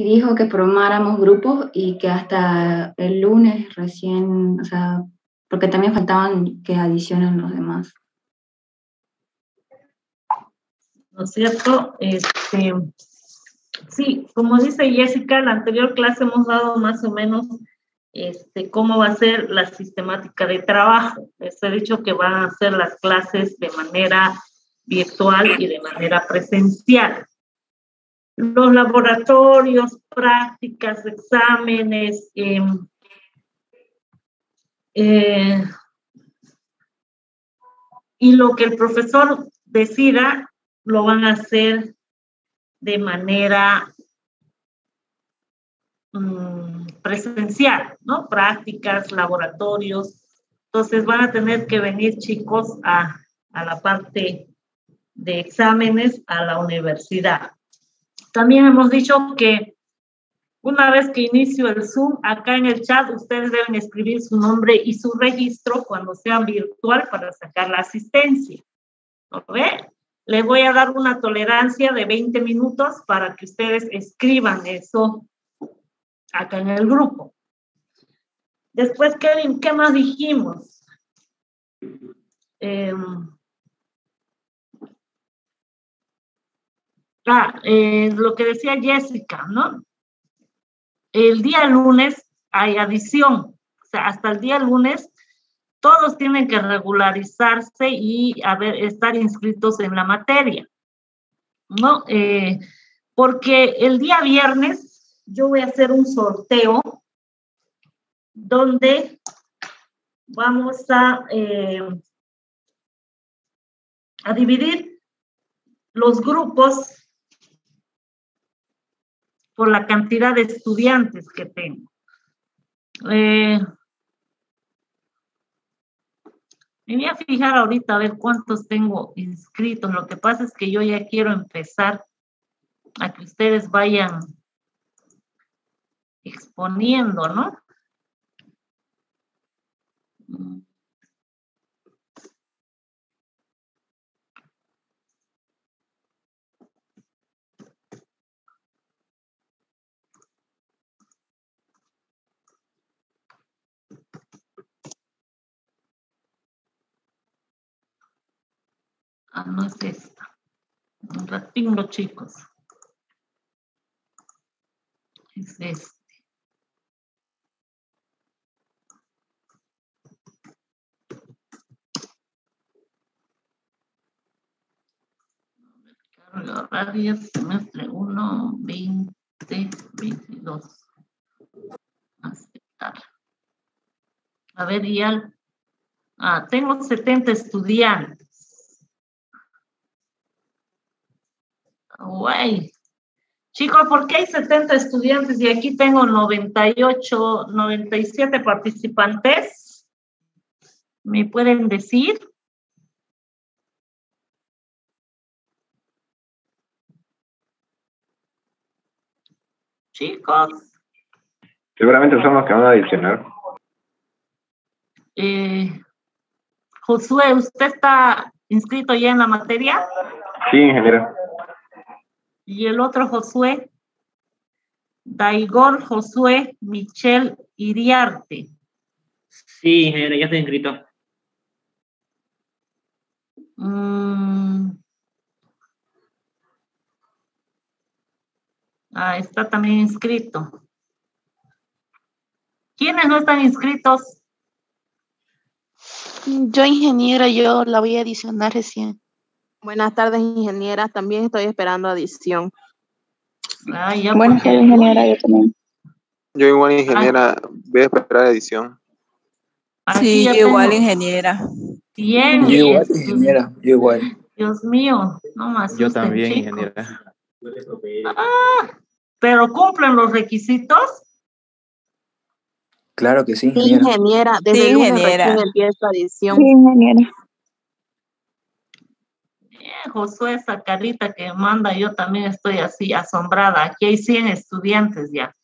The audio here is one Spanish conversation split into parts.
Y dijo que formáramos grupos y que hasta el lunes recién, o sea, porque también faltaban que adicionen los demás. ¿No es cierto? Este, sí, como dice Jessica, la anterior clase hemos dado más o menos este, cómo va a ser la sistemática de trabajo. Les he dicho que van a ser las clases de manera virtual y de manera presencial. Los laboratorios, prácticas, exámenes, em, eh, y lo que el profesor decida lo van a hacer de manera mm, presencial, ¿no? Prácticas, laboratorios. Entonces van a tener que venir chicos a, a la parte de exámenes a la universidad. También hemos dicho que una vez que inicio el Zoom, acá en el chat ustedes deben escribir su nombre y su registro cuando sea virtual para sacar la asistencia. ¿No ve? Les voy a dar una tolerancia de 20 minutos para que ustedes escriban eso acá en el grupo. Después, Kevin, ¿qué más dijimos? Em, ah, eh, lo que decía Jessica, ¿no? el día lunes hay adición, o sea, hasta el día lunes todos tienen que regularizarse y estar inscritos en la materia, ¿no? Eh, porque el día viernes yo voy a hacer un sorteo donde vamos a, eh, a dividir los grupos por la cantidad de estudiantes que tengo. Eh, me voy a fijar ahorita a ver cuántos tengo inscritos. Lo que pasa es que yo ya quiero empezar a que ustedes vayan exponiendo, ¿no? Ah, no es esta. Un ratito, chicos. Es este. Carga horaria, semestre 1, 20, 22. Aceptar. A ver, y al... Ah, tengo 70 estudiantes. Guay. Chicos, ¿por qué hay 70 estudiantes y aquí tengo 98, 97 participantes? ¿Me pueden decir? Chicos. Seguramente son los que van a adicionar. Eh, Josué, ¿usted está inscrito ya en la materia? Sí, ingeniero. Y el otro Josué, Daigor Josué Michel Iriarte. Sí, ingeniero, ya estoy inscrito. Mm. Ah, está también inscrito. ¿Quiénes no están inscritos? Yo, ingeniera, yo la voy a adicionar recién. Buenas tardes, ingeniera. También estoy esperando adición. Ah, ya Buenas tardes, ingeniera, yo también. Yo igual, ingeniera, voy a esperar edición. Sí, yo igual, ingeniera. Bien. Yo igual, ingeniera, yo igual. Dios mío, no más. Yo también, ingeniera. Ah, pero cumplen los requisitos. Claro que sí, Sí, ingeniera. ingeniera. Desde Sí, ingeniera. empieza adición. Sí, ingeniera. Josué, esa carita que manda, yo también estoy así asombrada. Aquí hay 100 estudiantes ya.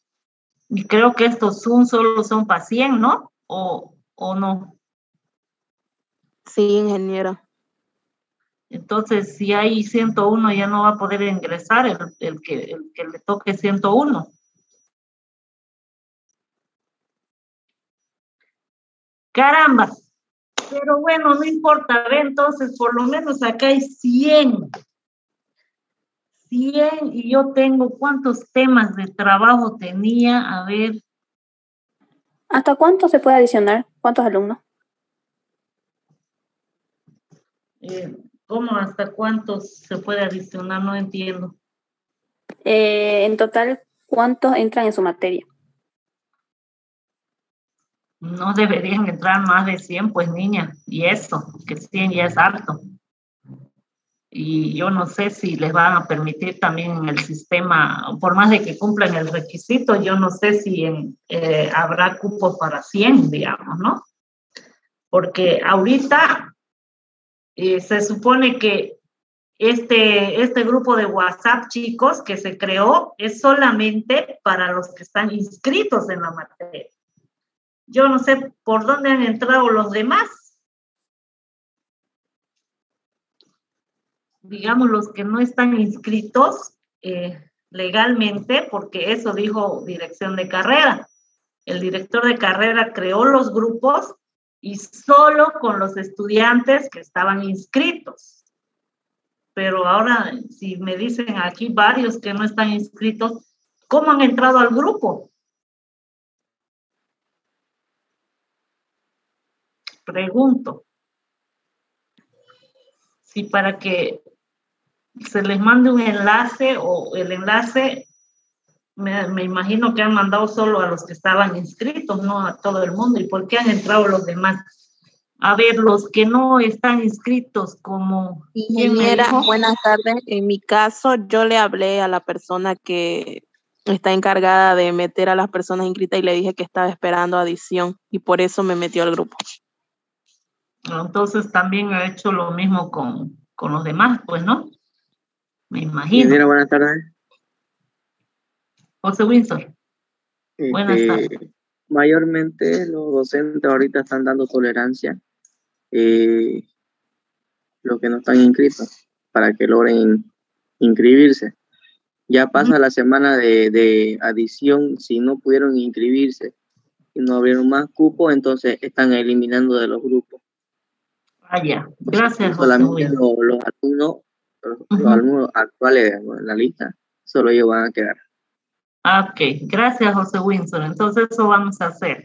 Y creo que estos Zoom solo son para 100, ¿no? ¿O, o no? Sí, ingeniero. Entonces, si hay 101, ya no va a poder ingresar el, el, que, el que le toque 101. Caramba, pero bueno, no importa, ve, entonces por lo menos acá hay 100. 100 y yo tengo cuántos temas de trabajo tenía, a ver. ¿Hasta cuánto se puede adicionar? ¿Cuántos alumnos? Eh, ¿Cómo hasta cuántos se puede adicionar? No entiendo. Eh, en total, ¿cuántos entran en su materia? No deberían entrar más de 100, pues niña, y eso, que 100 ya es alto. Y yo no sé si les van a permitir también en el sistema, por más de que cumplan el requisito, yo no sé si eh, habrá cupos para 100, digamos, ¿no? Porque ahorita eh, se supone que este, este grupo de WhatsApp, chicos, que se creó, es solamente para los que están inscritos en la materia. Yo no sé por dónde han entrado los demás. Digamos, los que no están inscritos eh, legalmente, porque eso dijo dirección de carrera. El director de carrera creó los grupos y solo con los estudiantes que estaban inscritos. Pero ahora, si me dicen aquí varios que no están inscritos, ¿cómo han entrado al grupo? Pregunto. Si para que se les mande un enlace o el enlace, me, me, imagino que han mandado solo a los que estaban inscritos, no a todo el mundo. ¿Y por qué han entrado los demás? A ver, los que no están inscritos como... Ingeniera, buenas tardes. En mi caso, yo le hablé a la persona que está encargada de meter a las personas inscritas y le dije que estaba esperando adición y por eso me metió al grupo. Entonces también ha hecho lo mismo con, con los demás, pues, ¿no? Me imagino. Ingeniera, buenas tardes. José Windsor. Buenas Este, tardes. Mayormente los docentes ahorita están dando tolerancia eh, los que no están inscritos para que logren inscribirse. Ya pasa la semana de, de adición, si no pudieron inscribirse y no abrieron más cupos, entonces están eliminando de los grupos. Ah, ya. Gracias, José Solamente los, alumnos, los, alumnos actuales en la lista, solo ellos van a quedar. Ah, Ok, gracias José Windsor. Entonces eso vamos a hacer.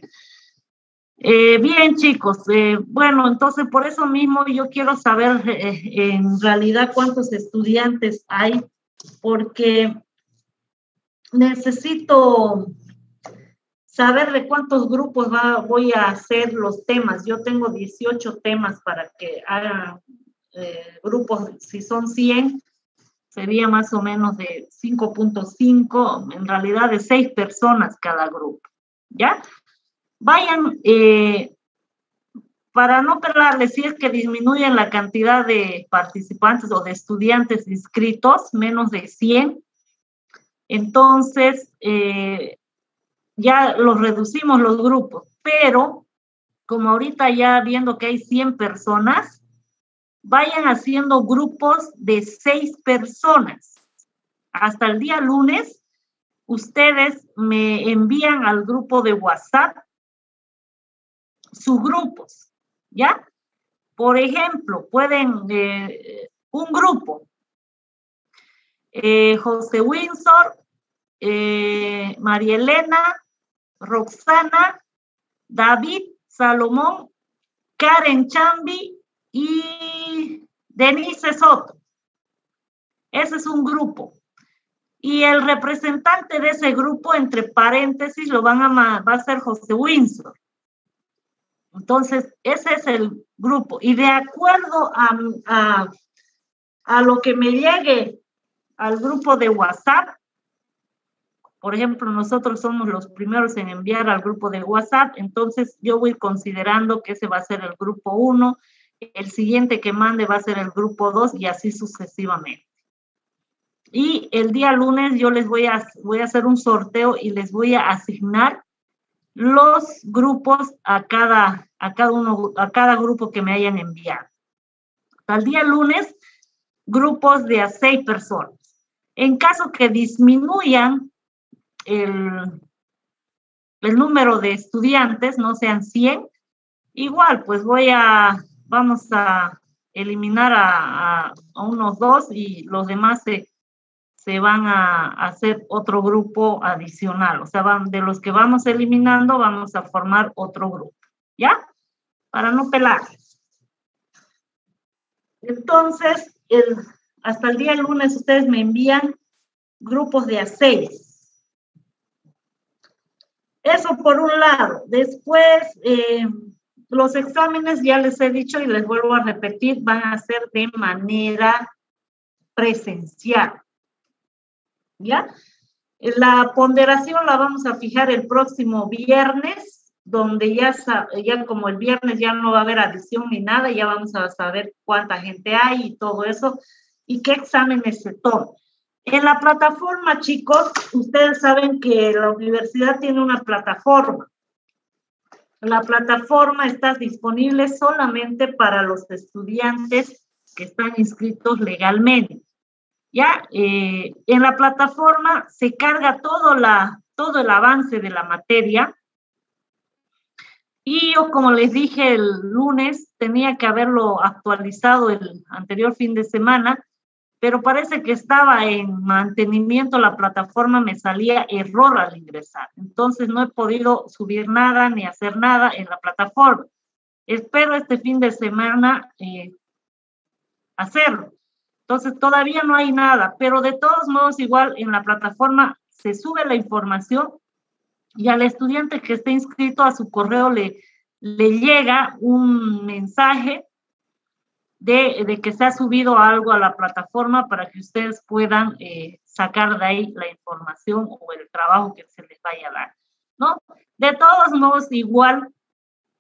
Eh, bien, chicos, eh, bueno, entonces por eso mismo yo quiero saber eh, en realidad cuántos estudiantes hay, porque necesito saber de cuántos grupos va, voy a hacer los temas. Yo tengo 18 temas para que hagan eh, grupos, si son 100, sería más o menos de 5.5, en realidad de 6 personas cada grupo, ¿ya? Vayan, eh, para no perderles, si es que disminuyen la cantidad de participantes o de estudiantes inscritos, menos de 100, entonces eh, ya los reducimos los grupos, pero como ahorita ya viendo que hay 100 personas, vayan haciendo grupos de seis personas. Hasta el día lunes, ustedes me envían al grupo de WhatsApp sus grupos, ¿ya? Por ejemplo, pueden, eh, un grupo, eh, José Windsor, eh, María Elena, Roxana, David, Salomón, Karen Chambi y Denise Soto. Ese es un grupo. Y el representante de ese grupo, entre paréntesis, lo van a va a ser José Windsor. Entonces, ese es el grupo. Y de acuerdo a, a lo que me llegue al grupo de WhatsApp, por ejemplo, nosotros somos los primeros en enviar al grupo de WhatsApp, entonces yo voy considerando que ese va a ser el grupo 1, el siguiente que mande va a ser el grupo 2 y así sucesivamente. Y el día lunes yo les voy a, voy a hacer un sorteo y les voy a asignar los grupos a cada, a cada uno, a cada grupo que me hayan enviado. Al día lunes, grupos de a seis personas. En caso que disminuyan el, el número de estudiantes, no sean 100, igual, pues voy a, vamos a eliminar a, unos dos y los demás se, se van a hacer otro grupo adicional. O sea, van, de los que vamos eliminando, vamos a formar otro grupo. ¿Ya? Para no pelar. Entonces, el, hasta el día lunes ustedes me envían grupos de a seis. Eso por un lado. Después, eh, los exámenes, ya les he dicho y les vuelvo a repetir, van a ser de manera presencial. ¿Ya? La ponderación la vamos a fijar el próximo viernes, donde ya, ya como el viernes ya no va a haber adición ni nada, ya vamos a saber cuánta gente hay y todo eso, y qué exámenes se toman. En la plataforma, chicos, ustedes saben que la universidad tiene una plataforma. La plataforma está disponible solamente para los estudiantes que están inscritos legalmente. Ya, eh, en la plataforma se carga todo, la, todo el avance de la materia. Y yo, como les dije el lunes, tenía que haberlo actualizado el anterior fin de semana pero parece que estaba en mantenimiento la plataforma, me salía error al ingresar. Entonces no he podido subir nada ni hacer nada en la plataforma. Espero este fin de semana eh, hacerlo. Entonces todavía no hay nada, pero de todos modos igual en la plataforma se sube la información y al estudiante que esté inscrito a su correo le, le llega un mensaje de, que se ha subido algo a la plataforma para que ustedes puedan eh, sacar de ahí la información o el trabajo que se les vaya a dar, ¿no? De todos modos, igual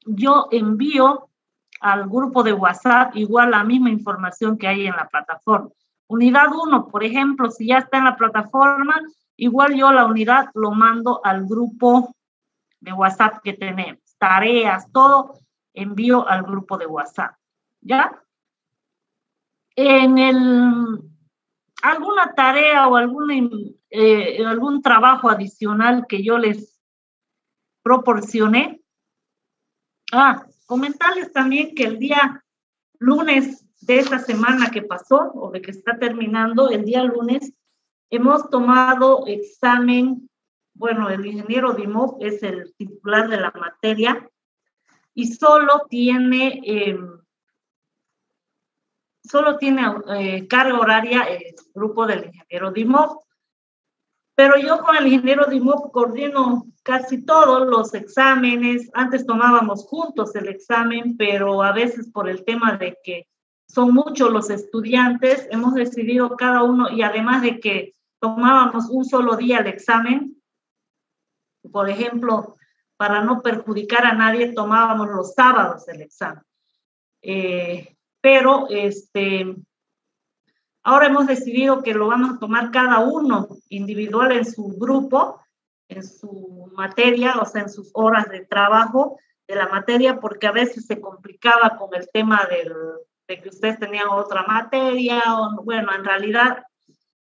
yo envío al grupo de WhatsApp igual la misma información que hay en la plataforma. Unidad 1, por ejemplo, si ya está en la plataforma, igual yo la unidad lo mando al grupo de WhatsApp que tenemos. Tareas, todo envío al grupo de WhatsApp. ¿Ya? En el, alguna tarea o algún, eh, algún trabajo adicional que yo les proporcioné. Ah, comentarles también que el día lunes de esta semana que pasó o de que está terminando, el día lunes, hemos tomado examen, bueno, el ingeniero Dimov es el titular de la materia y solo tiene... Eh, solo tiene eh, carga horaria el grupo del ingeniero Dimov. Pero yo con el ingeniero Dimov coordino casi todos los exámenes. Antes tomábamos juntos el examen, pero a veces por el tema de que son muchos los estudiantes, hemos decidido cada uno, y además de que tomábamos un solo día el examen, por ejemplo, para no perjudicar a nadie, tomábamos los sábados el examen. Eh, pero este, ahora hemos decidido que lo vamos a tomar cada uno individual en su grupo, en su materia, o sea, en sus horas de trabajo de la materia, porque a veces se complicaba con el tema del, de que ustedes tenían otra materia, o bueno, en realidad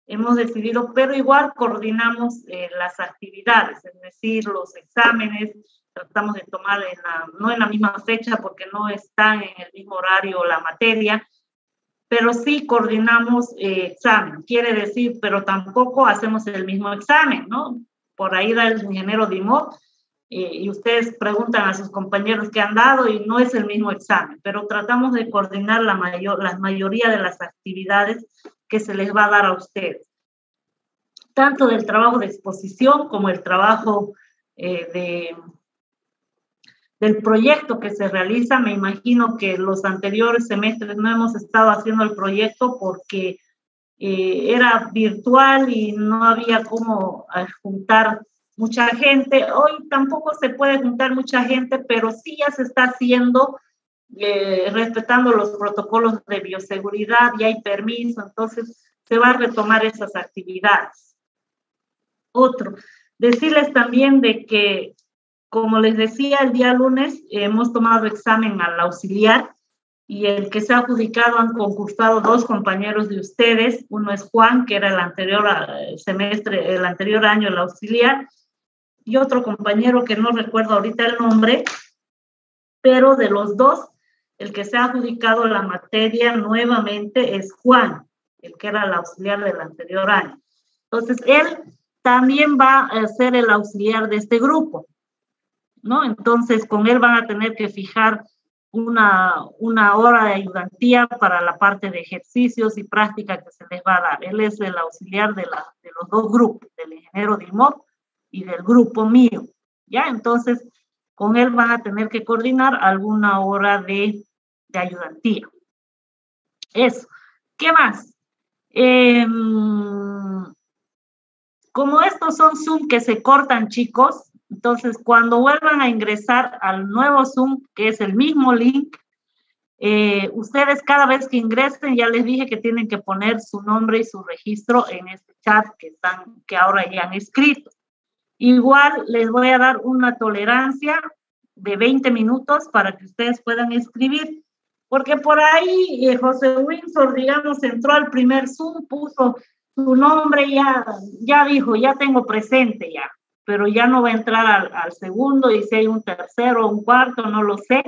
hemos decidido, pero igual coordinamos eh, las actividades, es decir, los exámenes, tratamos de tomar no en la misma fecha porque no están en el mismo horario la materia, pero sí coordinamos eh, examen, quiere decir, pero tampoco hacemos el mismo examen, ¿no? Por ahí da el ingeniero Dimot eh, y ustedes preguntan a sus compañeros que han dado y no es el mismo examen, pero tratamos de coordinar la, mayor, la mayoría de las actividades que se les va a dar a ustedes, tanto del trabajo de exposición como el trabajo eh, de del proyecto que se realiza. Me imagino que los anteriores semestres no hemos estado haciendo el proyecto porque eh, era virtual y no había cómo eh, juntar mucha gente. Hoy tampoco se puede juntar mucha gente, pero sí ya se está haciendo eh, respetando los protocolos de bioseguridad y hay permiso, entonces se va a retomar esas actividades. Otro, decirles también de que como les decía, el día lunes hemos tomado examen al auxiliar y el que se ha adjudicado han concursado dos compañeros de ustedes. Uno es Juan, que era el anterior eh, semestre, el anterior año el auxiliar, y otro compañero que no recuerdo ahorita el nombre, pero de los dos, el que se ha adjudicado la materia nuevamente es Juan, el que era el auxiliar del anterior año. Entonces, él también va a ser el auxiliar de este grupo, ¿no? Entonces, con él van a tener que fijar una, una hora de ayudantía para la parte de ejercicios y práctica que se les va a dar. Él es el auxiliar de, los dos grupos, del ingeniero de IMOP y del grupo mío, ¿ya? Entonces, con él van a tener que coordinar alguna hora de, de ayudantía. Eso. ¿Qué más? Eh, como estos son Zoom que se cortan, chicos, entonces cuando vuelvan a ingresar al nuevo Zoom, que es el mismo link, eh, ustedes cada vez que ingresen, ya les dije que tienen que poner su nombre y su registro en este chat que, están, que ahora ya han escrito. Igual les voy a dar una tolerancia de 20 minutos para que ustedes puedan escribir, porque por ahí eh, José Windsor, digamos, entró al primer Zoom, puso su nombre ya, ya dijo, ya tengo presente ya, pero ya no va a entrar al, al segundo y si hay un tercero un cuarto, no lo sé.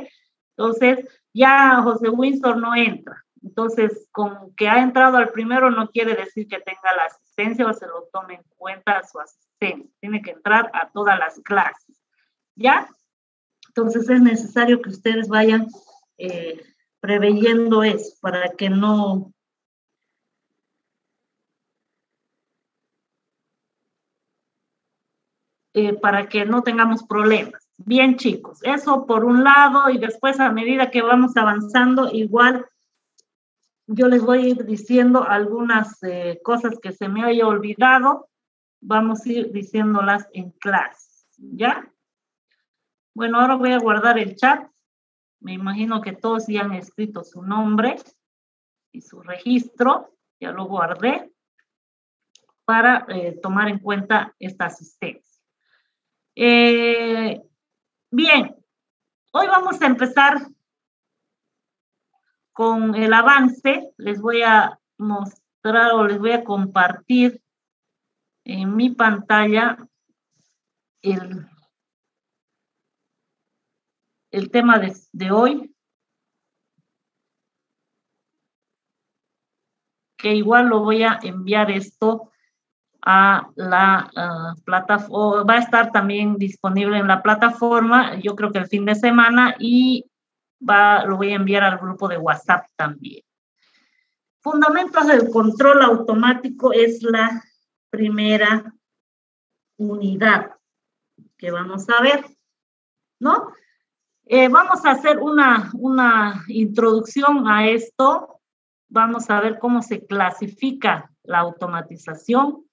Entonces, ya José Winston no entra. Entonces, con que ha entrado al primero no quiere decir que tenga la asistencia o se lo tome en cuenta su asistencia. Tiene que entrar a todas las clases. ¿Ya? Entonces es necesario que ustedes vayan eh, preveyendo eso para que no, Eh, para que no tengamos problemas. Bien, chicos, eso por un lado y después a medida que vamos avanzando, igual yo les voy a ir diciendo algunas eh, cosas que se me haya olvidado. Vamos a ir diciéndolas en clase, ¿ya? Bueno, ahora voy a guardar el chat. Me imagino que todos ya han escrito su nombre y su registro. Ya lo guardé para eh, tomar en cuenta esta asistencia. Eh, bien, hoy vamos a empezar con el avance. Les voy a mostrar o les voy a compartir en mi pantalla el, el tema de, de hoy. Que igual lo voy a enviar esto a la plataforma, va a estar también disponible en la plataforma, yo creo que el fin de semana, y va, lo voy a enviar al grupo de WhatsApp también. Fundamentos del control automático es la primera unidad que vamos a ver, ¿no? Eh, vamos a hacer una, una introducción a esto. Vamos a ver cómo se clasifica la automatización,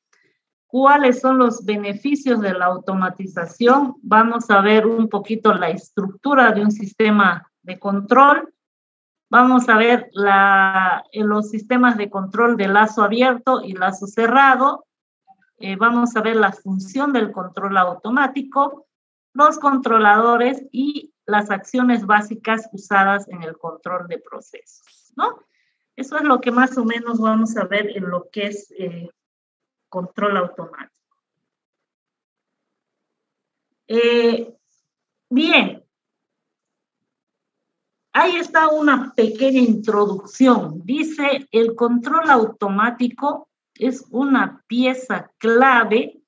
cuáles son los beneficios de la automatización. Vamos a ver un poquito la estructura de un sistema de control. Vamos a ver la, los sistemas de control de lazo abierto y lazo cerrado. Eh, vamos a ver la función del control automático, los controladores y las acciones básicas usadas en el control de procesos, ¿no? Eso es lo que más o menos vamos a ver en lo que es eh, control automático. Eh, bien, ahí está una pequeña introducción. Dice, el control automático es una pieza clave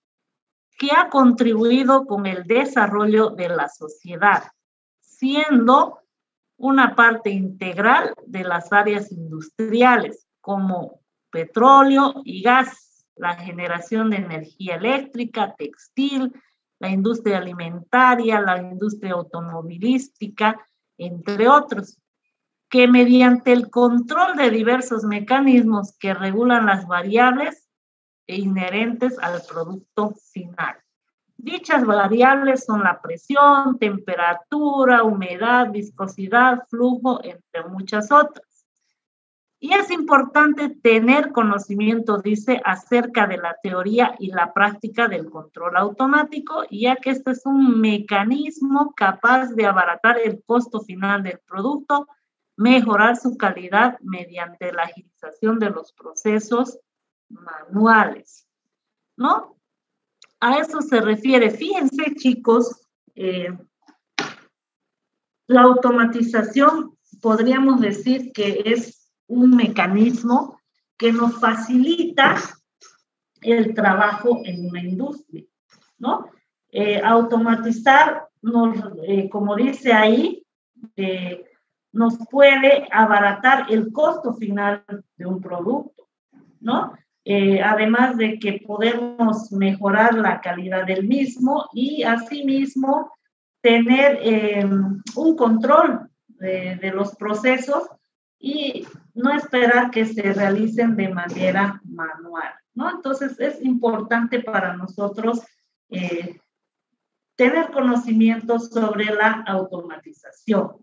que ha contribuido con el desarrollo de la sociedad, siendo una parte integral de las áreas industriales como petróleo y gas la generación de energía eléctrica, textil, la industria alimentaria, la industria automovilística, entre otros, que mediante el control de diversos mecanismos que regulan las variables e inherentes al producto final. Dichas variables son la presión, temperatura, humedad, viscosidad, flujo, entre muchas otras. Y es importante tener conocimiento, dice, acerca de la teoría y la práctica del control automático, ya que este es un mecanismo capaz de abaratar el costo final del producto, mejorar su calidad mediante la agilización de los procesos manuales, ¿no? A eso se refiere. Fíjense, chicos, eh, la automatización podríamos decir que es un mecanismo que nos facilita el trabajo en una industria, ¿no? Eh, automatizar, nos, eh, como dice ahí, eh, nos puede abaratar el costo final de un producto, ¿no? además de que podemos mejorar la calidad del mismo y asimismo tener un control de, de los procesos y no esperar que se realicen de manera manual, ¿no? Entonces es importante para nosotros eh, tener conocimiento sobre la automatización,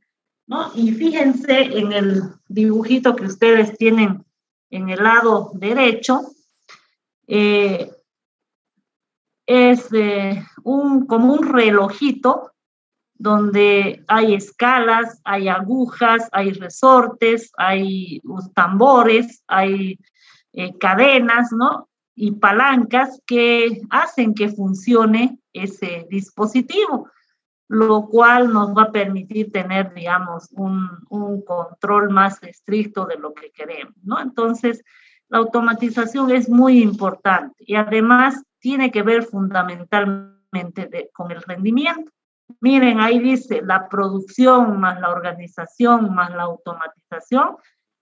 ¿no? Y fíjense en el dibujito que ustedes tienen en el lado derecho, eh, es eh, un, como un relojito donde hay escalas, hay agujas, hay resortes, hay tambores, hay eh, cadenas, ¿no? Y palancas que hacen que funcione ese dispositivo, lo cual nos va a permitir tener, digamos, un, un control más estricto de lo que queremos, ¿no? Entonces, la automatización es muy importante y además tiene que ver fundamentalmente con el rendimiento. Miren, ahí dice la producción más la organización más la automatización,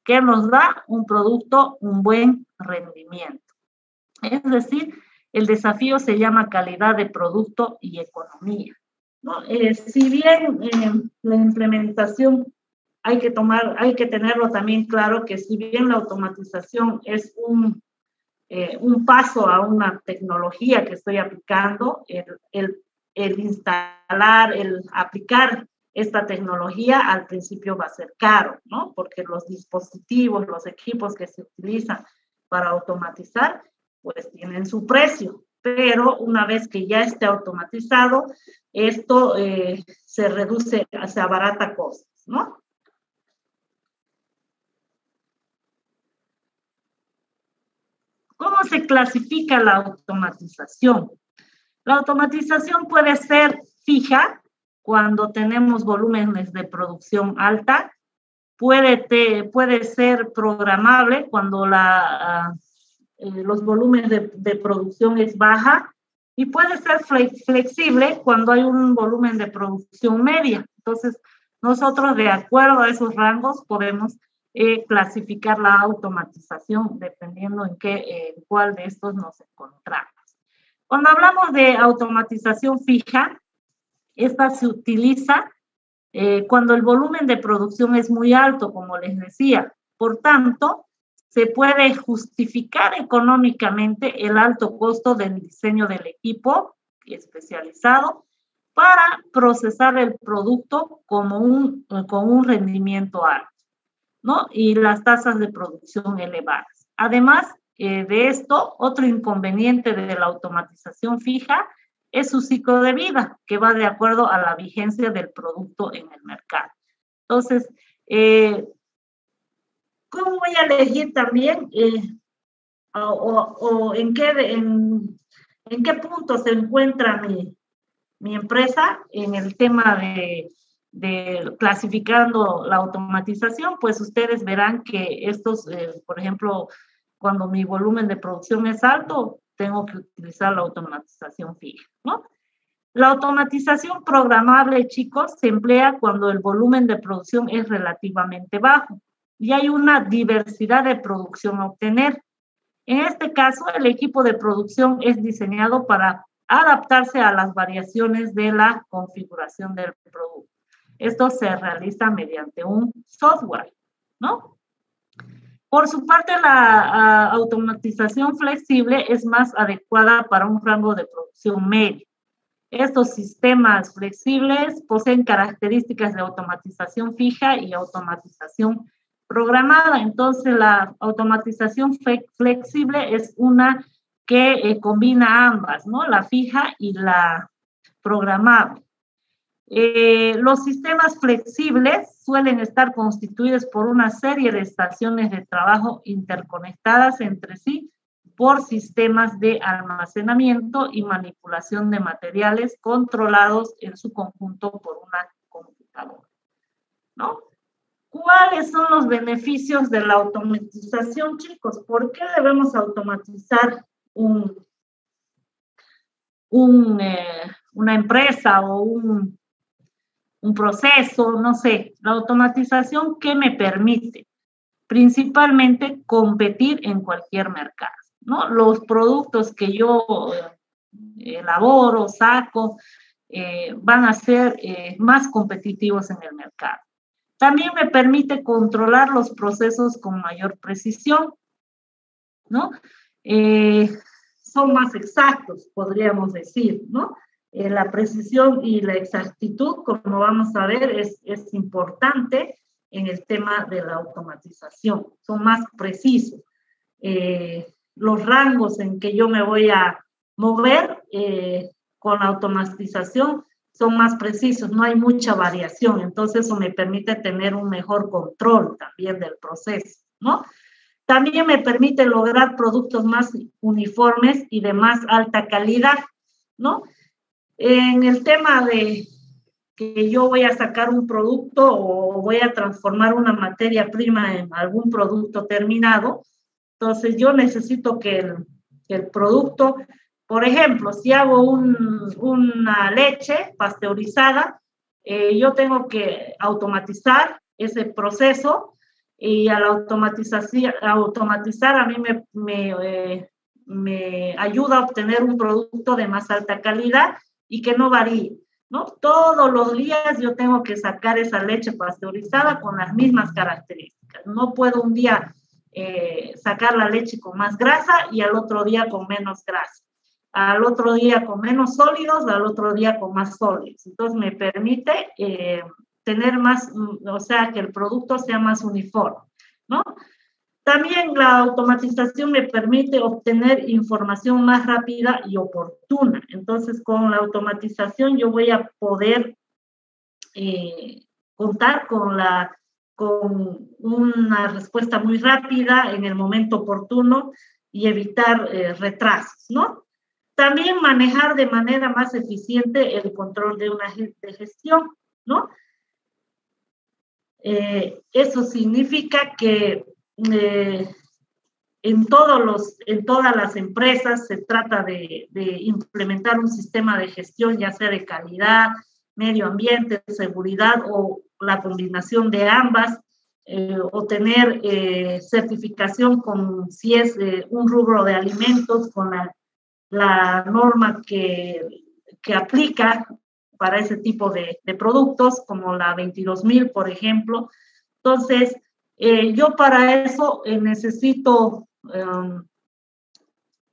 que nos da un producto, un buen rendimiento. Es decir, el desafío se llama calidad de producto y economía. ¿no? Eh, si bien eh, la implementación hay que tomar, hay que tenerlo también claro que si bien la automatización es un, eh, un paso a una tecnología que estoy aplicando, el, el el instalar, el aplicar esta tecnología al principio va a ser caro, ¿no? Porque los dispositivos, los equipos que se utilizan para automatizar, pues tienen su precio. Pero una vez que ya esté automatizado, esto eh, se reduce, se abarata costos, ¿no? ¿Cómo se clasifica la automatización? La automatización puede ser fija cuando tenemos volúmenes de producción alta, puede, puede ser programable cuando la, ah, eh, los volúmenes de, de, producción es baja y puede ser flexible cuando hay un volumen de producción media. Entonces, nosotros de acuerdo a esos rangos podemos eh, clasificar la automatización dependiendo en qué, en cuál de estos nos encontramos. Cuando hablamos de automatización fija, esta se utiliza eh, cuando el volumen de producción es muy alto, como les decía. Por tanto, se puede justificar económicamente el alto costo del diseño del equipo especializado para procesar el producto como un, con un rendimiento alto, ¿no? Y las tasas de producción elevadas. Además, eh, de esto, otro inconveniente de la automatización fija es su ciclo de vida, que va de acuerdo a la vigencia del producto en el mercado. Entonces, eh, ¿cómo voy a elegir también eh, o, en, qué, en, en, qué punto se encuentra mi, mi empresa en el tema de, de, clasificando la automatización? Pues ustedes verán que estos, por ejemplo, cuando mi volumen de producción es alto, tengo que utilizar la automatización fija, ¿no? La automatización programable, chicos, se emplea cuando el volumen de producción es relativamente bajo y hay una diversidad de producción a obtener. En este caso, el equipo de producción es diseñado para adaptarse a las variaciones de la configuración del producto. Esto se realiza mediante un software, ¿no? Por su parte, la automatización flexible es más adecuada para un rango de producción medio. Estos sistemas flexibles poseen características de automatización fija y automatización programada. Entonces, la automatización flexible es una que eh, combina ambas, ¿no? La fija y la programable. Eh, los sistemas flexibles suelen estar constituidos por una serie de estaciones de trabajo interconectadas entre sí por sistemas de almacenamiento y manipulación de materiales controlados en su conjunto por una computadora. ¿no? ¿Cuáles son los beneficios de la automatización, chicos? ¿Por qué debemos automatizar un, eh, una empresa o un, un proceso? No sé, la automatización, ¿qué me permite? Principalmente competir en cualquier mercado, ¿no? Los productos que yo elaboro, saco, eh, van a ser eh, más competitivos en el mercado. También me permite controlar los procesos con mayor precisión, ¿no? Eh, son más exactos, podríamos decir, ¿no? La precisión y la exactitud, como vamos a ver, es, es importante en el tema de la automatización. Son más precisos. los rangos en que yo me voy a mover eh, con la automatización son más precisos, no hay mucha variación, entonces eso me permite tener un mejor control también del proceso, ¿no? También me permite lograr productos más uniformes y de más alta calidad, ¿no? En el tema de que yo voy a sacar un producto o voy a transformar una materia prima en algún producto terminado, entonces yo necesito que el, que el producto por ejemplo, si hago una leche pasteurizada, eh, yo tengo que automatizar ese proceso y al automatizar, automatizar a mí me, eh, me, ayuda a obtener un producto de más alta calidad y que no varíe. ¿no? Todos los días yo tengo que sacar esa leche pasteurizada con las mismas características. No puedo un día eh, sacar la leche con más grasa y al otro día con menos grasa al otro día con menos sólidos, al otro día con más sólidos. Entonces me permite eh, tener más, o sea, que el producto sea más uniforme, ¿no? También la automatización me permite obtener información más rápida y oportuna. Entonces, con la automatización yo voy a poder eh, contar con, la, con una respuesta muy rápida en el momento oportuno y evitar eh, retrasos, ¿no? También manejar de manera más eficiente el control de una gestión, ¿no? Eh, eso significa que eh, en, todos los, en todas las empresas se trata de, implementar un sistema de gestión, ya sea de calidad, medio ambiente, seguridad o la combinación de ambas, eh, o tener certificación con si es un rubro de alimentos, con la la norma que, que aplica para ese tipo de, de, productos, como la 22.000, por ejemplo. Entonces, eh, yo para eso eh, necesito em,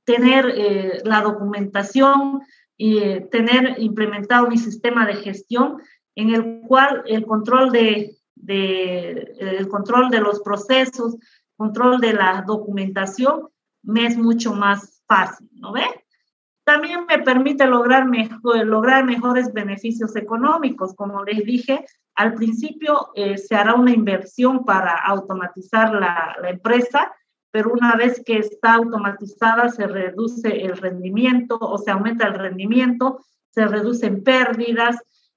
tener eh, la documentación y tener implementado mi sistema de gestión en el cual el control de, de, el control de los procesos, control de la documentación me es mucho más fácil, ¿no ve? También me permite lograr, mejor, lograr mejores beneficios económicos. Como les dije, al principio eh, se hará una inversión para automatizar la, la empresa, pero una vez que está automatizada se reduce el rendimiento o se aumenta el rendimiento, se reducen pérdidas,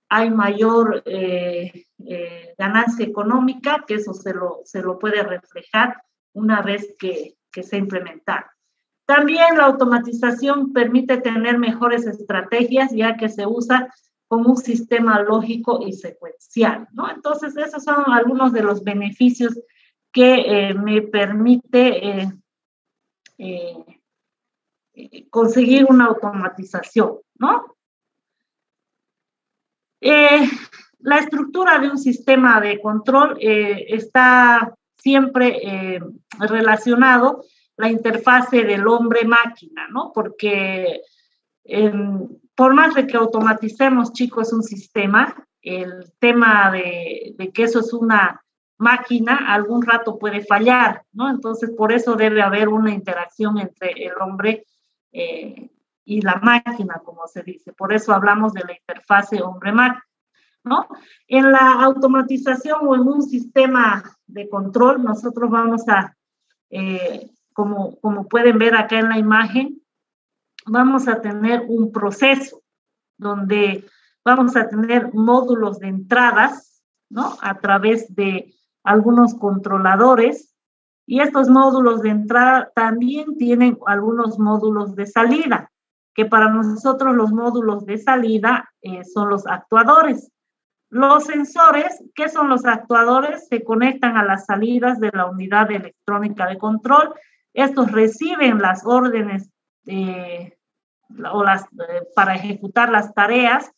hay mayor eh, eh, ganancia económica, que eso se lo, se lo puede reflejar una vez que, que se implementa. También la automatización permite tener mejores estrategias ya que se usa como un sistema lógico y secuencial, ¿no? Entonces, esos son algunos de los beneficios que eh, me permite eh, eh, conseguir una automatización, ¿no? la estructura de un sistema de control está siempre relacionado la interfase del hombre-máquina, ¿no? Porque em, por más de que automaticemos, chicos, un sistema, el tema de, que eso es una máquina, algún rato puede fallar, ¿no? Entonces, por eso debe haber una interacción entre el hombre eh, y la máquina, como se dice. Por eso hablamos de la interfase hombre-máquina, ¿no? En la automatización o en un sistema de control, nosotros vamos a eh, como, pueden ver acá en la imagen, vamos a tener un proceso donde vamos a tener módulos de entradas ¿no? A través de algunos controladores. Y estos módulos de entrada también tienen algunos módulos de salida, que para nosotros los módulos de salida eh, son los actuadores. Los sensores, ¿qué son los actuadores? Se conectan a las salidas de la unidad electrónica de control. Estos reciben las órdenes o las, eh, para ejecutar las tareas.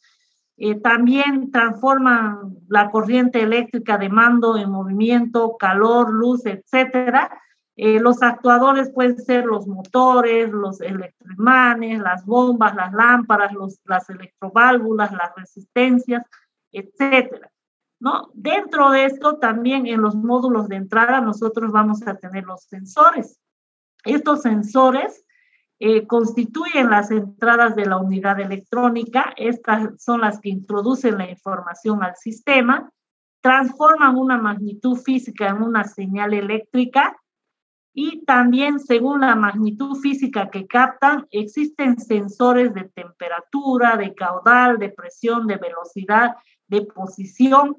Eh, también transforman la corriente eléctrica de mando en movimiento, calor, luz, etcétera. Eh, los actuadores pueden ser los motores, los electroimanes, las bombas, las lámparas, los, las electroválvulas, las resistencias, etcétera. ¿No? Dentro de esto, también en los módulos de entrada, nosotros vamos a tener los sensores. Estos sensores eh, constituyen las entradas de la unidad electrónica. Estas son las que introducen la información al sistema, transforman una magnitud física en una señal eléctrica y también según la magnitud física que captan, existen sensores de temperatura, de caudal, de presión, de velocidad, de posición.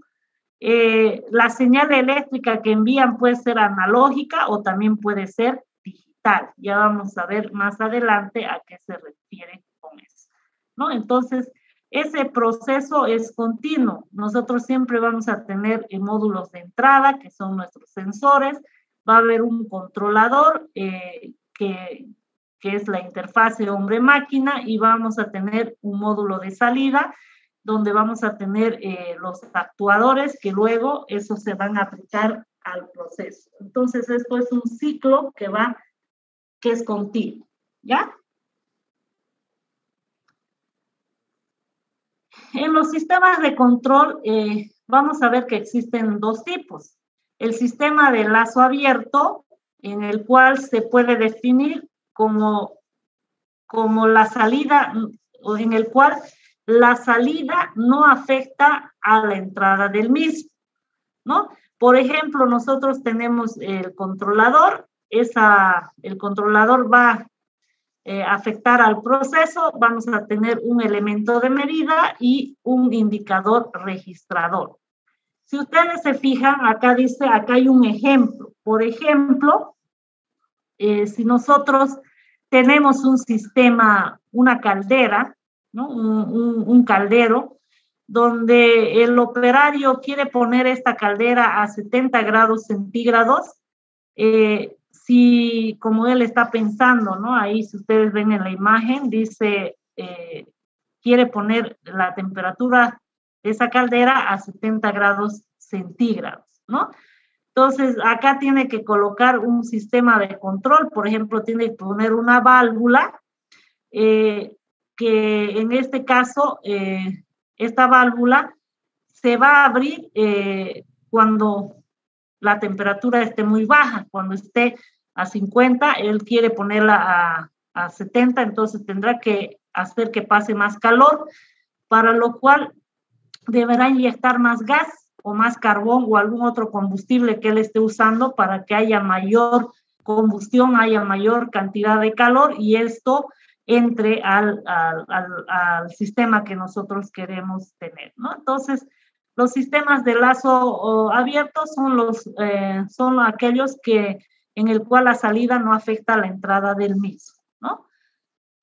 Eh, la señal eléctrica que envían puede ser analógica o también puede ser ya vamos a ver más adelante a qué se refiere con eso. ¿no? Entonces, ese proceso es continuo. Nosotros siempre vamos a tener módulos de entrada, que son nuestros sensores. Va a haber un controlador eh, que, que es la interfase hombre-máquina y vamos a tener un módulo de salida donde vamos a tener eh, los actuadores que luego esos se van a aplicar al proceso. Entonces, esto es un ciclo que va que es continuo, ¿ya? En los sistemas de control eh, vamos a ver que existen dos tipos. El sistema de lazo abierto, en el cual se puede definir como, como la salida, o en el cual la salida no afecta a la entrada del mismo, ¿no? Por ejemplo, nosotros tenemos el controlador el controlador va a eh, afectar al proceso, vamos a tener un elemento de medida y un indicador registrador. Si ustedes se fijan, acá dice, acá hay un ejemplo. Por ejemplo, eh, si nosotros tenemos un sistema, una caldera, ¿no? un, un, caldero, donde el operario quiere poner esta caldera a 70 grados centígrados, eh, si como él está pensando, ¿no? Ahí si ustedes ven en la imagen, dice, eh, quiere poner la temperatura de esa caldera a 70 grados centígrados, ¿no? Entonces, acá tiene que colocar un sistema de control, por ejemplo, tiene que poner una válvula, eh, que en este caso, eh, esta válvula se va a abrir cuando la temperatura esté muy baja. Cuando esté a 50, él quiere ponerla a, a 70, entonces tendrá que hacer que pase más calor, para lo cual deberá inyectar más gas o más carbón o algún otro combustible que él esté usando para que haya mayor combustión, haya mayor cantidad de calor y esto entre al, al, al, sistema que nosotros queremos tener, ¿no? Entonces, los sistemas de lazo abierto son, los, eh, son aquellos que, en el cual la salida no afecta a la entrada del mismo. ¿no?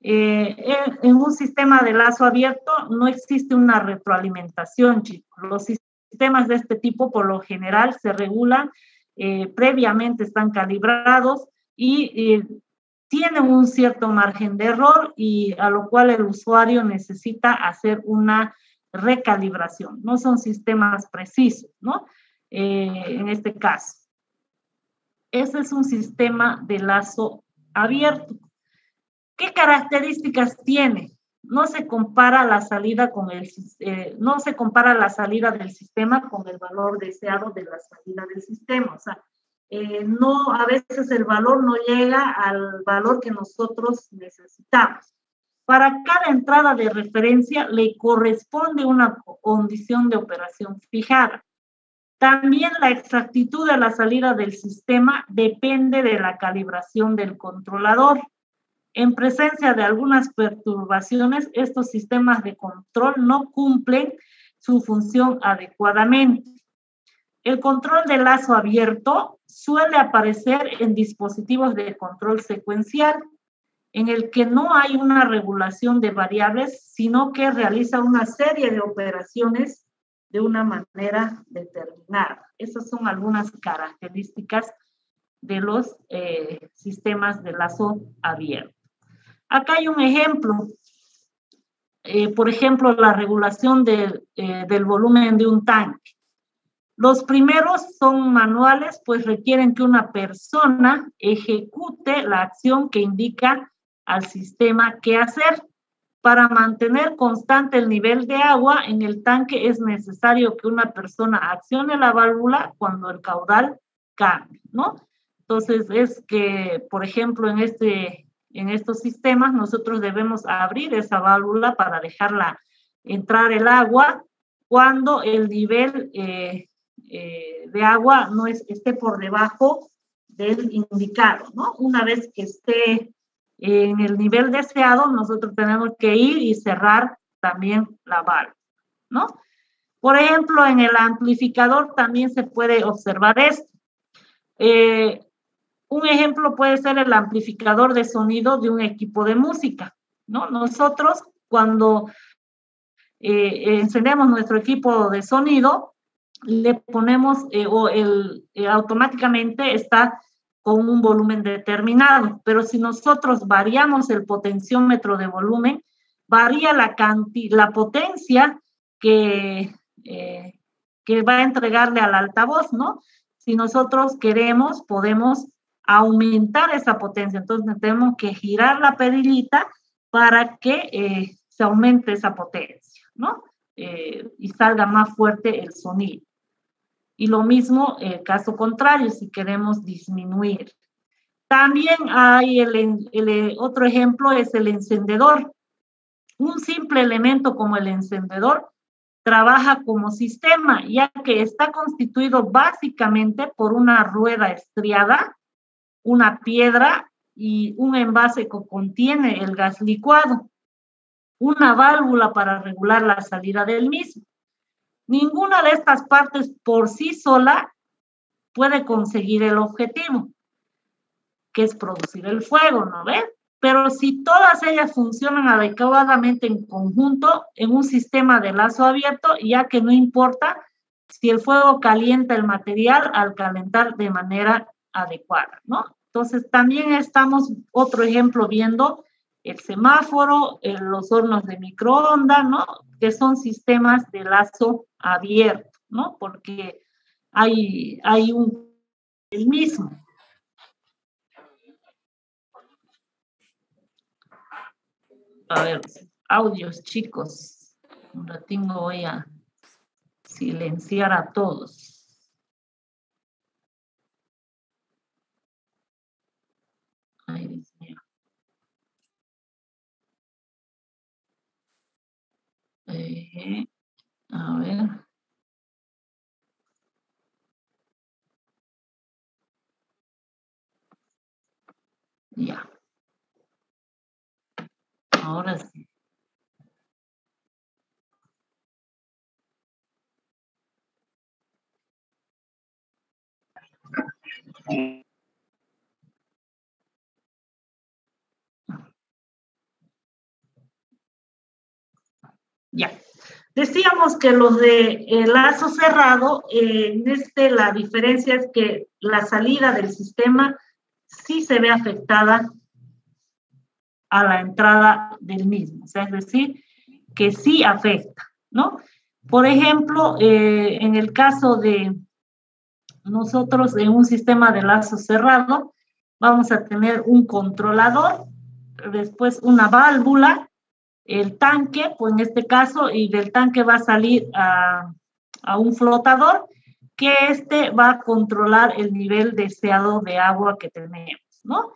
Eh, en, un sistema de lazo abierto no existe una retroalimentación, chicos. Los sistemas de este tipo, por lo general, se regulan, eh, previamente están calibrados y tienen un cierto margen de error y a lo cual el usuario necesita hacer una recalibración, no son sistemas precisos, ¿no? Eh, en este caso. Ese es un sistema de lazo abierto. ¿Qué características tiene? No se compara la salida con el eh, no se compara la salida del sistema con el valor deseado de la salida del sistema. O sea, eh, no, a veces el valor no llega al valor que nosotros necesitamos. Para cada entrada de referencia le corresponde una condición de operación fijada. También la exactitud de la salida del sistema depende de la calibración del controlador. En presencia de algunas perturbaciones, estos sistemas de control no cumplen su función adecuadamente. El control de lazo abierto suele aparecer en dispositivos de control secuencial, en el que no hay una regulación de variables, sino que realiza una serie de operaciones de una manera determinada. Esas son algunas características de los eh, sistemas de lazo abierto. Acá hay un ejemplo. Eh, por ejemplo, la regulación eh, del volumen de un tanque. Los primeros son manuales, pues requieren que una persona ejecute la acción que indica al sistema qué hacer. Para mantener constante el nivel de agua en el tanque es necesario que una persona accione la válvula cuando el caudal cambie, ¿no? Entonces es que, por ejemplo, en, este, en estos sistemas nosotros debemos abrir esa válvula para dejarla entrar el agua cuando el nivel eh, eh, de agua no es, esté por debajo del indicado, ¿no? Una vez que esté en el nivel deseado, nosotros tenemos que ir y cerrar también la válvula, ¿no? Por ejemplo, en el amplificador también se puede observar esto. Eh, un ejemplo puede ser el amplificador de sonido de un equipo de música, ¿no? Nosotros cuando eh, encendemos nuestro equipo de sonido, le ponemos eh, o el, automáticamente está con un volumen determinado, pero si nosotros variamos el potenciómetro de volumen, varía la, potencia que, eh, que va a entregarle al altavoz, ¿no? Si nosotros queremos, podemos aumentar esa potencia, entonces tenemos que girar la pedilita para que eh, se aumente esa potencia, ¿no? Eh, y salga más fuerte el sonido. Y lo mismo, el caso contrario, si queremos disminuir. También hay el, otro ejemplo, es el encendedor. Un simple elemento como el encendedor trabaja como sistema, ya que está constituido básicamente por una rueda estriada, una piedra y un envase que contiene el gas licuado, una válvula para regular la salida del mismo. Ninguna de estas partes por sí sola puede conseguir el objetivo, que es producir el fuego, ¿no ves? Pero si todas ellas funcionan adecuadamente en conjunto en un sistema de lazo abierto, ya que no importa si el fuego calienta el material al calentar de manera adecuada, ¿no? Entonces, también estamos, otro ejemplo, viendo el semáforo, los hornos de microondas, ¿no? Que son sistemas de lazo abierto, ¿no? Porque hay, hay un, el mismo. A ver, audios, chicos. Un ratito voy a silenciar a todos. Eh, a ver. Ya. Ahora sí. Ya. Decíamos que los de lazo cerrado, eh, en este la diferencia es que la salida del sistema sí se ve afectada a la entrada del mismo, o sea, es decir, que sí afecta, ¿no? Por ejemplo, eh, en el caso de nosotros en un sistema de lazo cerrado, vamos a tener un controlador, después una válvula el tanque, pues en este caso, y del tanque va a salir a, un flotador que este va a controlar el nivel deseado de agua que tenemos, ¿no?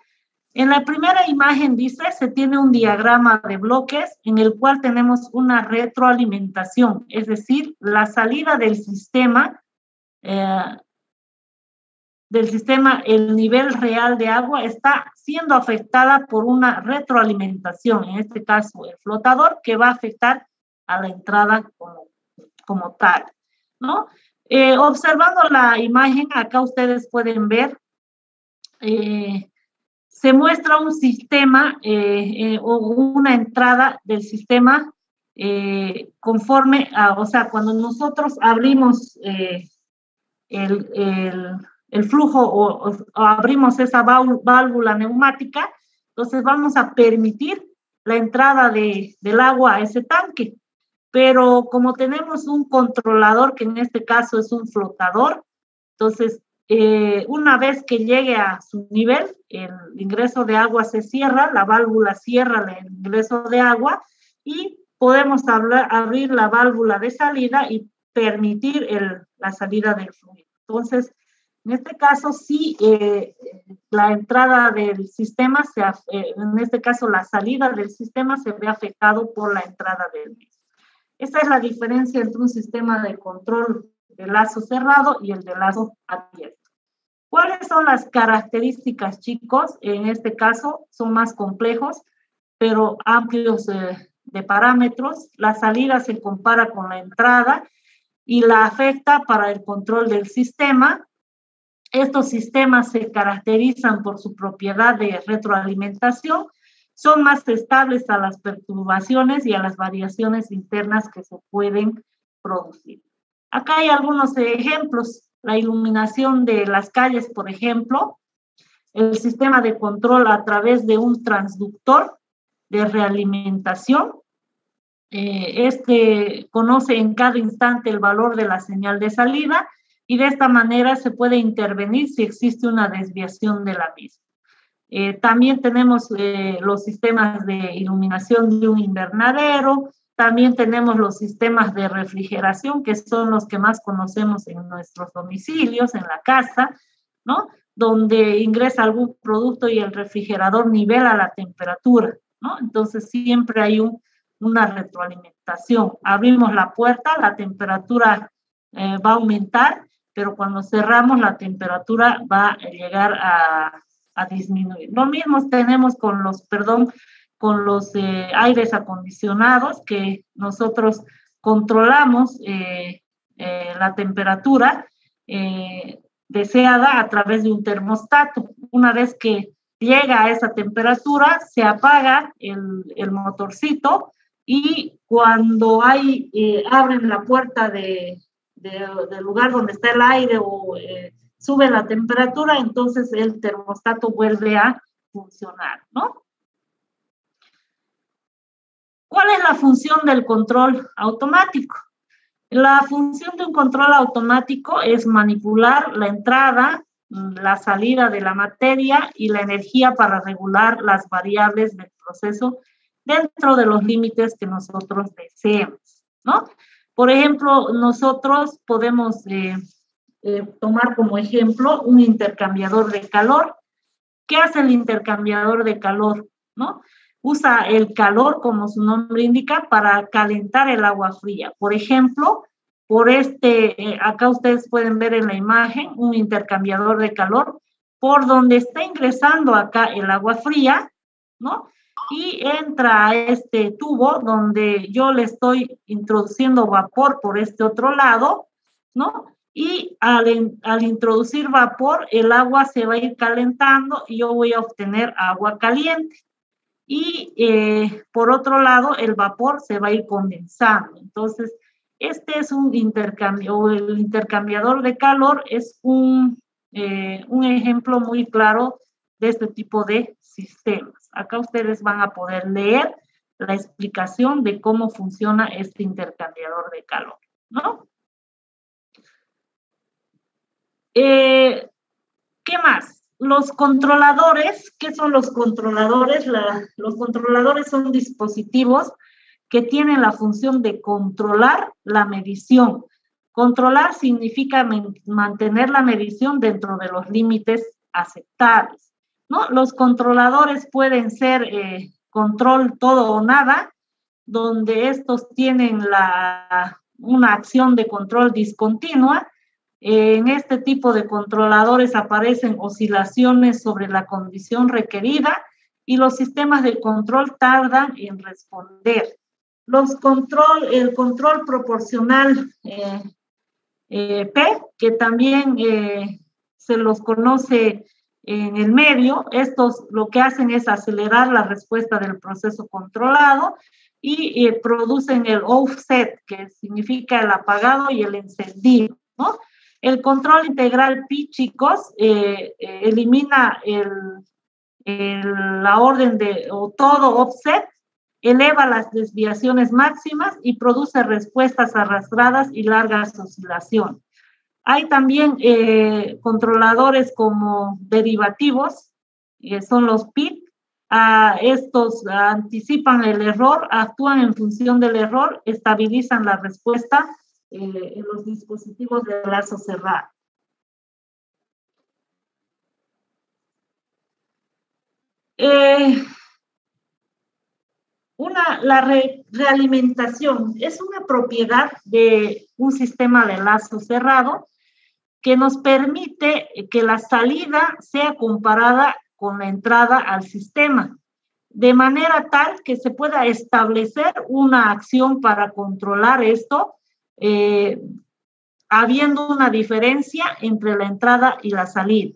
En la primera imagen dice, se tiene un diagrama de bloques en el cual tenemos una retroalimentación, es decir, la salida del sistema eh, del sistema, el nivel real de agua está siendo afectada por una retroalimentación, en este caso el flotador, que va a afectar a la entrada como, como tal, ¿no? Eh, observando la imagen, acá ustedes pueden ver, eh, se muestra un sistema eh, o una entrada del sistema conforme a, o sea, cuando nosotros abrimos el, el, flujo o, o, abrimos esa válvula neumática, entonces vamos a permitir la entrada de, del agua a ese tanque pero como tenemos un controlador, que en este caso es un flotador, entonces eh, una vez que llegue a su nivel, el ingreso de agua se cierra, la válvula cierra el ingreso de agua y podemos abrir la válvula de salida y permitir la salida del fluido. Entonces, en este caso, sí, eh, la entrada del sistema, se, eh, en este caso, la salida del sistema se ve afectado por la entrada del mismo. Esa es la diferencia entre un sistema de control de lazo cerrado y el de lazo abierto. ¿Cuáles son las características, chicos? En este caso son más complejos, pero amplios eh, de parámetros. La salida se compara con la entrada y la afecta para el control del sistema. Estos sistemas se caracterizan por su propiedad de retroalimentación son más estables a las perturbaciones y a las variaciones internas que se pueden producir. Acá hay algunos ejemplos. La iluminación de las calles, por ejemplo, el sistema de control a través de un transductor de realimentación. Eh, este conoce en cada instante el valor de la señal de salida y de esta manera se puede intervenir si existe una desviación de la misma. Eh, también tenemos eh, los sistemas de iluminación de un invernadero, también tenemos los sistemas de refrigeración, que son los que más conocemos en nuestros domicilios, en la casa, ¿no? Donde ingresa algún producto y el refrigerador nivela la temperatura, ¿no? Entonces siempre hay una retroalimentación. Abrimos la puerta, la temperatura eh, va a aumentar, pero cuando cerramos la temperatura va a llegar a a disminuir. Lo mismo tenemos con los, perdón, con los eh, aires acondicionados que nosotros controlamos eh, eh, la temperatura deseada a través de un termostato. Una vez que llega a esa temperatura, se apaga el, el motorcito y cuando hay, abren la puerta de, del lugar donde está el aire o sube la temperatura, entonces el termostato vuelve a funcionar, ¿no? ¿Cuál es la función del control automático? La función de un control automático es manipular la entrada, la salida de la materia y la energía para regular las variables del proceso dentro de los límites que nosotros deseemos, ¿no? Por ejemplo, nosotros podemos eh, eh, tomar como ejemplo un intercambiador de calor. ¿Qué hace el intercambiador de calor? ¿No? Usa el calor, como su nombre indica, para calentar el agua fría. Por ejemplo, por este, eh, acá ustedes pueden ver en la imagen un intercambiador de calor, por donde está ingresando acá el agua fría, ¿no? Y entra a este tubo donde yo le estoy introduciendo vapor por este otro lado, ¿no? y al, al, introducir vapor, el agua se va a ir calentando y yo voy a obtener agua caliente. Y eh, por otro lado, el vapor se va a ir condensando. Entonces, este es un intercambio, el intercambiador de calor es un, eh, un ejemplo muy claro de este tipo de sistemas. Acá ustedes van a poder leer la explicación de cómo funciona este intercambiador de calor, ¿no? Eh, ¿Qué más? Los controladores, ¿qué son los controladores? los controladores son dispositivos que tienen la función de controlar la medición. Controlar significa mantener la medición dentro de los límites aceptables. ¿No? Los controladores pueden ser eh, control todo o nada, donde estos tienen la, una acción de control discontinua en este tipo de controladores aparecen oscilaciones sobre la condición requerida y los sistemas de control tardan en responder. Los control, el control proporcional, eh, eh, P, que también se los conoce en el medio. Estos lo que hacen es acelerar la respuesta del proceso controlado y producen el offset, que significa el apagado y el encendido. El control integral Pi, chicos, eh, eh, elimina el, la orden de o todo offset, eleva las desviaciones máximas y produce respuestas arrastradas y largas oscilaciones. Hay también eh, controladores como derivativos, que son los PIP. Ah, estos anticipan el error, actúan en función del error, estabilizan la respuesta eh, en los dispositivos de lazo cerrado. Eh, una, la realimentación es una propiedad de un sistema de lazo cerrado que nos permite que la salida sea comparada con la entrada al sistema, de manera tal que se pueda establecer una acción para controlar esto eh, habiendo una diferencia entre la entrada y la salida.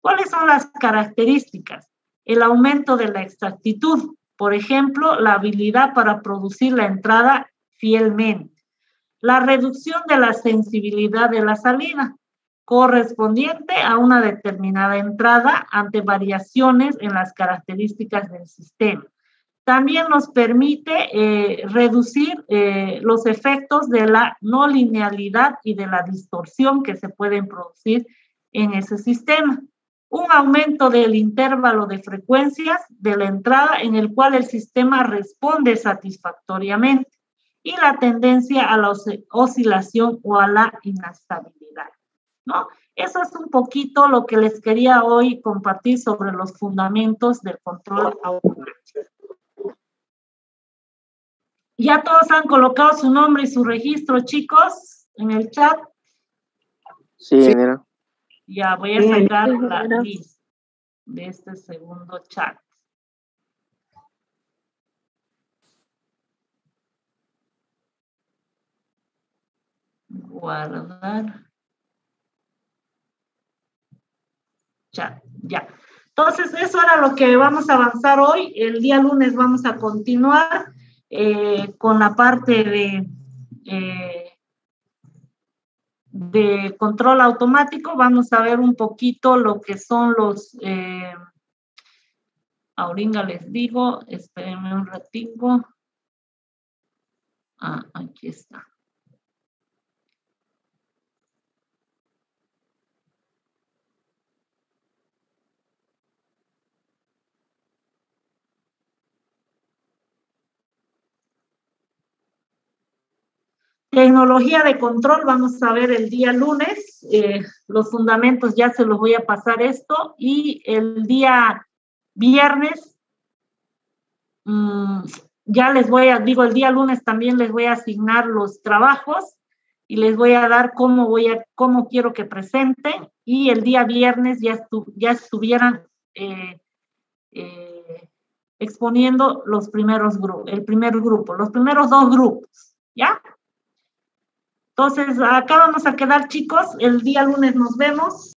¿Cuáles son las características? El aumento de la exactitud, por ejemplo, la habilidad para producir la entrada fielmente. La reducción de la sensibilidad de la salida, correspondiente a una determinada entrada ante variaciones en las características del sistema. También nos permite eh, reducir eh, los efectos de la no linealidad y de la distorsión que se pueden producir en ese sistema. Un aumento del intervalo de frecuencias de la entrada en el cual el sistema responde satisfactoriamente y la tendencia a la oscilación o a la inestabilidad. ¿No? Eso es un poquito lo que les quería hoy compartir sobre los fundamentos del control automático. Ya todos han colocado su nombre y su registro, chicos, en el chat. Sí, mira. Ya voy a sacar la lista de este segundo chat. Guardar. Ya. Entonces, eso era lo que vamos a avanzar hoy. El día lunes vamos a continuar. Eh, con la parte de, eh, de control automático, vamos a ver un poquito lo que son los, eh, ahorita les digo, espérenme un ratito. Ah, aquí está. Tecnología de control, vamos a ver el día lunes, eh, los fundamentos ya se los voy a pasar esto y el día viernes, mm, ya les voy a, digo, el día lunes también les voy a asignar los trabajos y les voy a dar cómo voy a, cómo quiero que presenten y el día viernes ya, ya estuvieran eh, eh, exponiendo los primeros grupos, el primer grupo, los primeros dos grupos, ¿ya? Entonces, acá vamos a quedar, chicos. El día lunes nos vemos.